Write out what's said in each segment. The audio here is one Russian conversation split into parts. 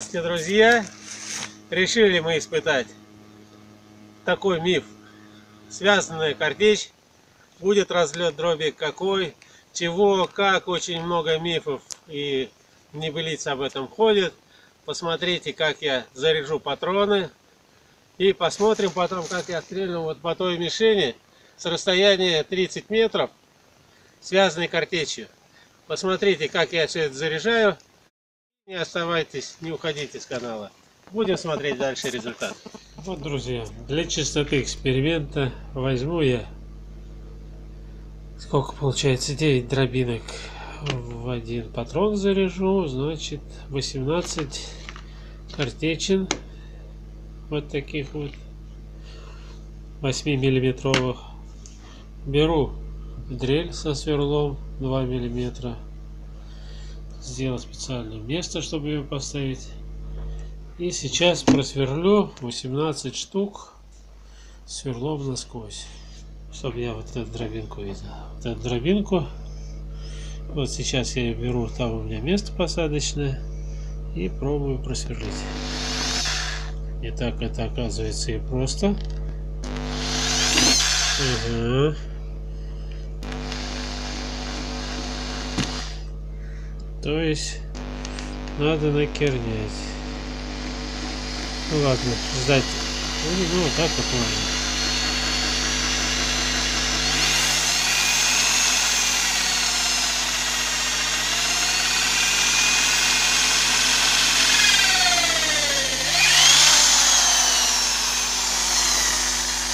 Здравствуйте, друзья! Решили мы испытать такой миф. Связанная картечь, будет разлет дроби какой, чего, как, очень много мифов и небылиц об этом ходит. Посмотрите, как я заряжу патроны. И посмотрим потом, как я стрельну вот по той мишени с расстояния 30 метров, связанной картечью. Посмотрите, как я все это заряжаю. Не оставайтесь, не уходите с канала. Будем смотреть дальше результат. Вот, друзья, для чистоты эксперимента возьму я, сколько получается, 9 дробинок в один патрон заряжу, значит 18 картечин, вот таких вот 8 миллиметровых. Беру дрель со сверлом 2 миллиметра сделал специальное место, чтобы ее поставить. И сейчас просверлю 18 штук сверлом насквозь, чтобы я вот эту дробинку видел. Вот эту дробинку. Вот сейчас я ее беру, там у меня место посадочное, и пробую просверлить. Не так это оказывается и просто. Угу. То есть надо накернять. Ну ладно, ждать. Ну, ну вот так вот можно.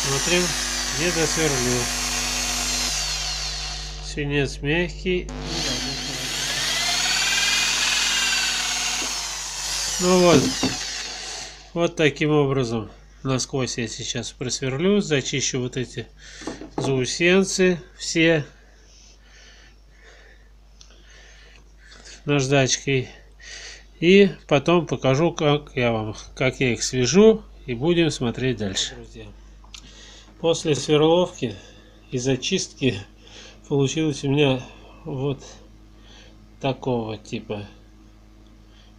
Смотрим, не досверлю. Свинец мягкий. Ну вот, вот таким образом насквозь я сейчас просверлю, зачищу вот эти заусенцы все наждачкой. И потом покажу, как я вам, как я их свяжу, и будем смотреть дальше. После сверловки и зачистки получилось у меня вот такого типа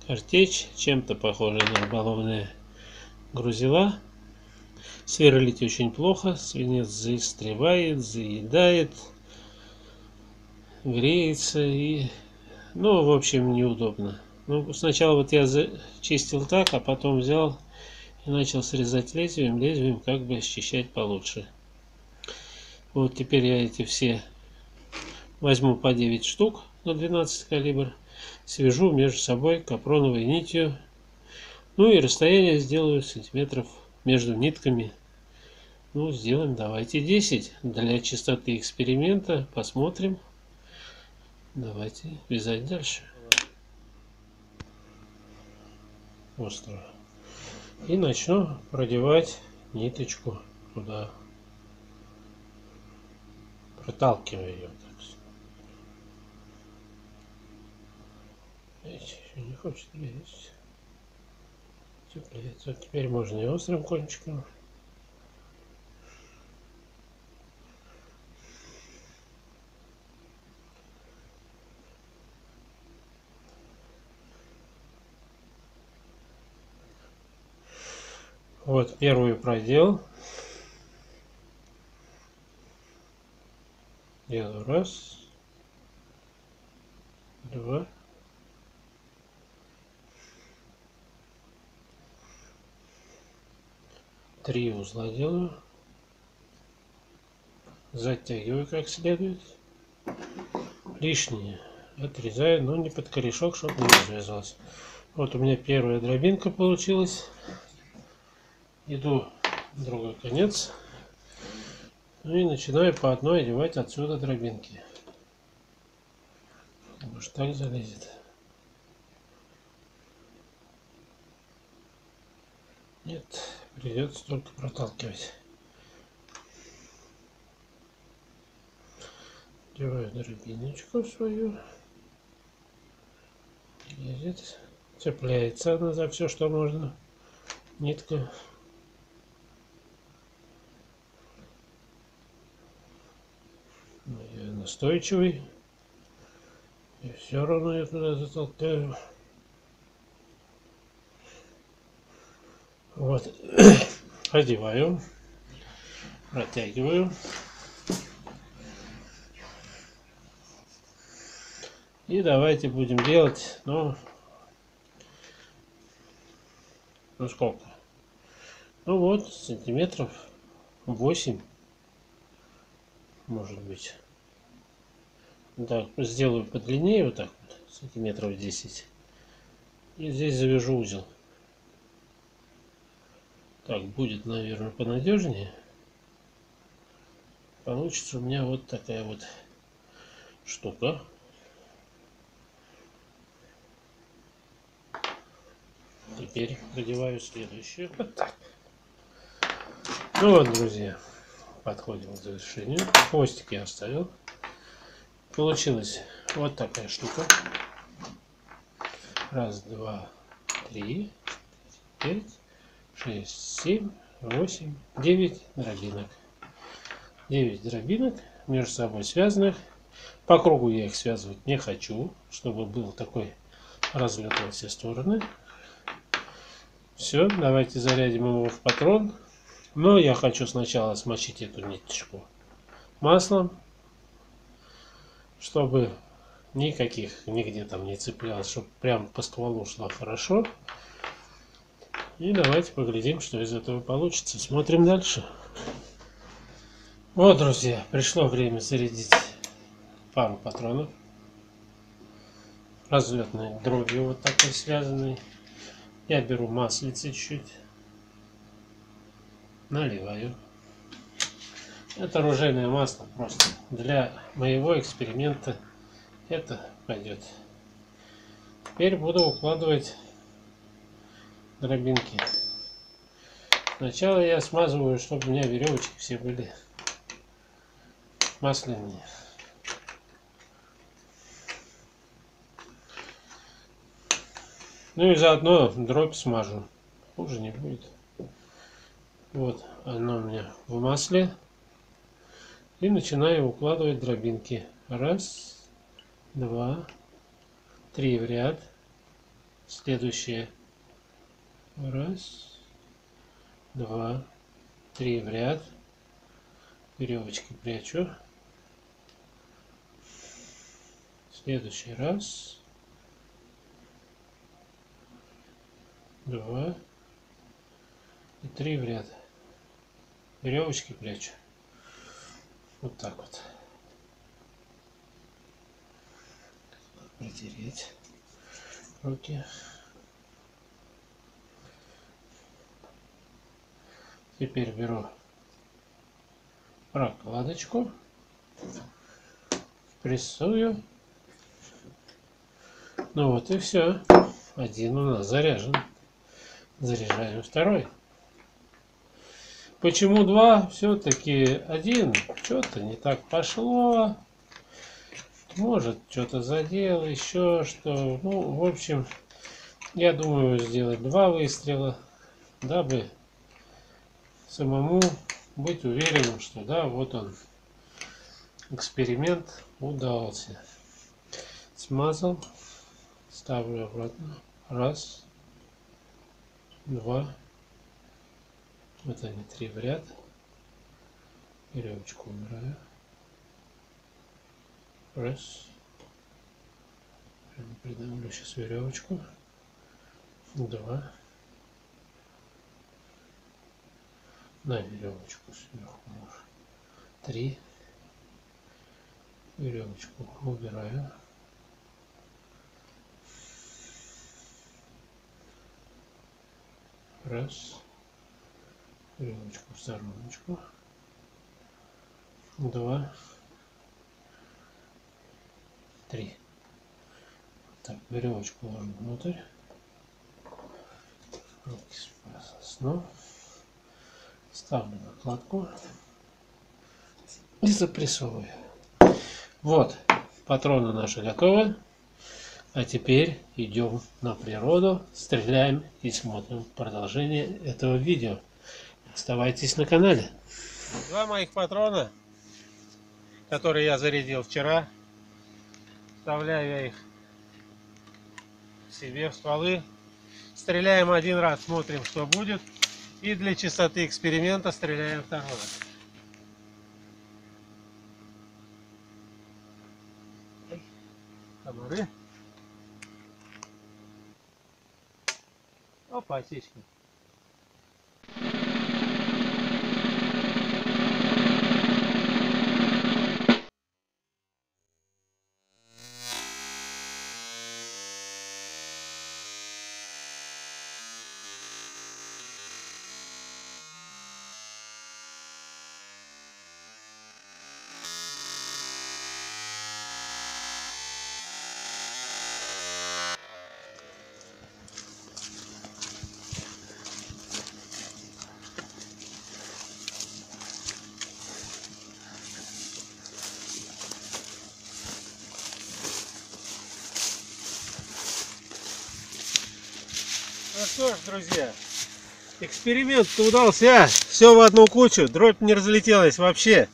картечь, чем-то похожа на баллонные грузила. Сверлить очень плохо, свинец заистревает, заедает, греется и, ну, в общем, неудобно. Ну, сначала вот я зачистил так, а потом взял и начал срезать лезвием, лезвием как бы счищать получше. Вот теперь я эти все возьму по 9 штук на 12 калибр свяжу между собой капроновой нитью. Ну и расстояние сделаю сантиметров между нитками. Ну, сделаем давайте 10. Для чистоты эксперимента посмотрим. Давайте вязать дальше. Остро. И начну продевать ниточку туда. Проталкиваю ее. Еще не хочет лезть. Цепляется. Вот теперь можно и острым кончиком. Вот первый продел. Делаю раз, два, три узла делаю. Затягиваю как следует. Лишнее отрезаю но не под корешок чтобы не развязалось. Вот у меня первая дробинка получилась. Иду другой конец. Ну и начинаю по одной одевать отсюда дробинки. Может так залезет. Нет придется только проталкивать. Деваю дробиночку свою. Лезет. Цепляется она за все, что можно. Нитка. Я настойчивый. И все равно я туда затолкаю. Вот. Одеваю. Протягиваю. И давайте будем делать, ну, ну сколько? Ну вот, сантиметров 8, может быть. Так, сделаю подлиннее, вот так вот, сантиметров 10. И здесь завяжу узел. Так, будет, наверное, понадежнее. Получится у меня вот такая вот штука. Теперь надеваю следующую. Вот так. Ну вот, друзья, подходим к завершению. Хвостик я оставил. Получилась вот такая штука. Раз, два, три, пять, шесть, семь, восемь, девять дробинок. Девять дробинок между собой связанных. По кругу я их связывать не хочу, чтобы был такой разлет во все стороны. Все, давайте зарядим его в патрон. Но я хочу сначала смочить эту ниточку маслом, чтобы никаких нигде там не цеплялось, чтобы прям по стволу шло хорошо. И давайте поглядим, что из этого получится. Смотрим дальше. Вот, друзья, пришло время зарядить пару патронов. Разлетной дробью вот такой связанной. Я беру маслице чуть-чуть. Наливаю. Это оружейное масло просто. Для моего эксперимента это пойдет. Теперь буду укладывать дробинки. Сначала я смазываю, чтобы у меня веревочки все были масляные. Ну и заодно дробь смажу. Хуже не будет. Вот оно у меня в масле. И начинаю укладывать дробинки. Раз, два, три в ряд. Следующее. Раз, два, три в ряд. Веревочки прячу. Следующий раз. Два. И три в ряд. Веревочки прячу. Вот так вот. Протереть руки. Теперь беру прокладочку, прессую. Ну вот и все. Один у нас заряжен. Заряжаем второй. Почему два? Все-таки один. Что-то не так пошло. Может, что-то задел, еще что. Ну, в общем, я думаю сделать два выстрела, дабы самому быть уверенным, что да, вот он, эксперимент удался. Смазал, ставлю обратно. Раз, два, вот они три в ряд. Веревочку убираю. Раз. Придавлю сейчас веревочку. Два. На веревочку сверху можно. Три. Веревочку убираю. Раз веревочку в стороночку. Два. Три. Так, веревочку ложу внутрь. Руки снова. Ставлю накладку. И запрессовываю. Вот, патроны наши готовы. А теперь идем на природу, стреляем и смотрим продолжение этого видео. Оставайтесь на канале. Два моих патрона, которые я зарядил вчера. Вставляю я их себе в стволы. Стреляем один раз, смотрим, что будет. И для чистоты эксперимента стреляем второй. Ай, Комары. Опа, осечка. Что ж, друзья, эксперимент удался. Все в одну кучу. Дробь не разлетелась вообще.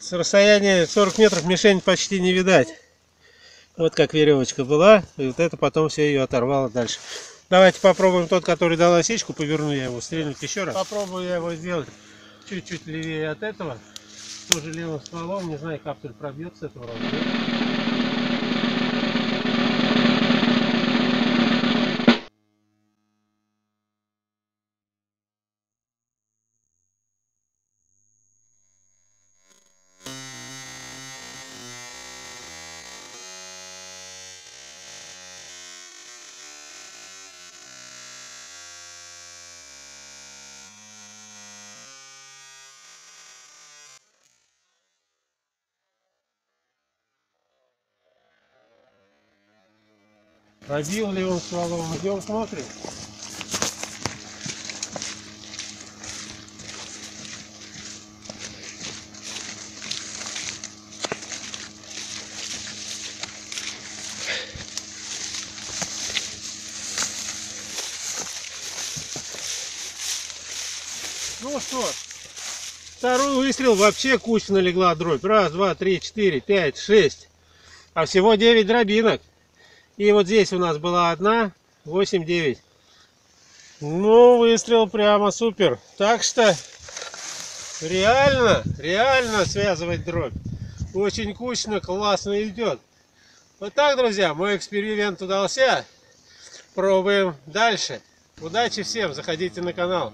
С расстояния 40 метров мишень почти не видать. Вот как веревочка была. И вот это потом все ее оторвало дальше. Давайте попробуем тот, который дал осечку. Поверну я его, стрельнуть еще раз. Попробую я его сделать чуть-чуть левее от этого. Тоже левым стволом. Не знаю, каптель пробьет с этого раза. Пробил ли он стволом? Идем смотрим. Ну что, второй выстрел вообще кучно легла дробь. Раз, два, три, четыре, пять, шесть. А всего 9 дробинок. И вот здесь у нас была одна, 8-9. Ну, выстрел прямо супер. Так что реально, реально связывать дробь. Очень кучно, классно идет. Вот так, друзья, мой эксперимент удался. Пробуем дальше. Удачи всем, заходите на канал.